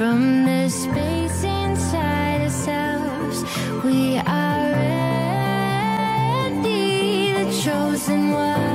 From the space inside ourselves, we are ready, the chosen one.